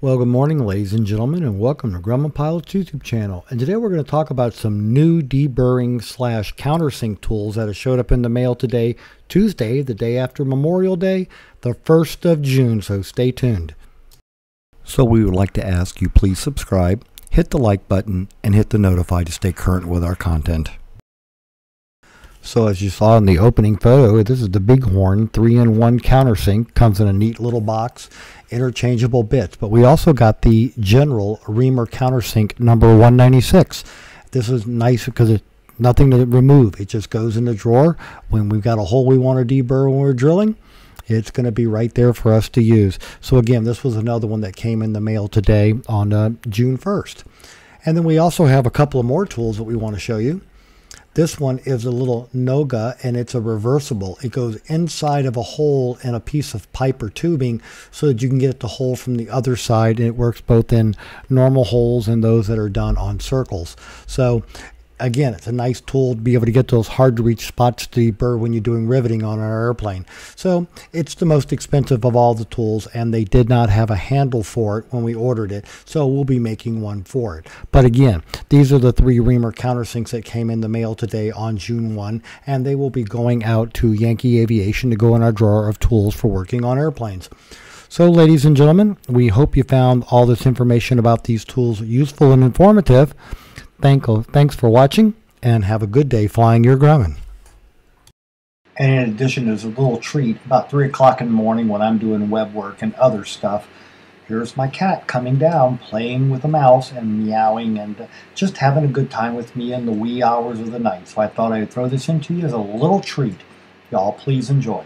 Well, good morning, ladies and gentlemen, and welcome to Grumman Pilot's YouTube channel. And today we're going to talk about some new deburring slash countersink tools that have showed up in the mail today, Tuesday, the day after Memorial Day, the 1st of June, so stay tuned. So we would like to ask you please subscribe, hit the like button, and hit the notify to stay current with our content. So as you saw in the opening photo, this is the Bighorn 3-in-1 countersink. Comes in a neat little box, interchangeable bits. But we also got the General Reamer countersink number 196. This is nice because it's nothing to remove. It just goes in the drawer. When we've got a hole we want to deburr when we're drilling, it's going to be right there for us to use. So again, this was another one that came in the mail today on uh, June 1st. And then we also have a couple of more tools that we want to show you. This one is a little Noga and it's a reversible. It goes inside of a hole in a piece of pipe or tubing so that you can get it the hole from the other side and it works both in normal holes and those that are done on circles. So again, it's a nice tool to be able to get those hard to reach spots deeper when you're doing riveting on an airplane. So it's the most expensive of all the tools and they did not have a handle for it when we ordered it. So we'll be making one for it. But again, these are the three Reamer countersinks that came in the mail today on June 1 and they will be going out to Yankee Aviation to go in our drawer of tools for working on airplanes. So, ladies and gentlemen, we hope you found all this information about these tools useful and informative. Thank, uh, thanks for watching and have a good day flying your Grumman. And in addition, there's a little treat about 3 o'clock in the morning when I'm doing web work and other stuff. Here's my cat coming down, playing with a mouse and meowing and just having a good time with me in the wee hours of the night. So I thought I'd throw this into you as a little treat. Y'all please enjoy.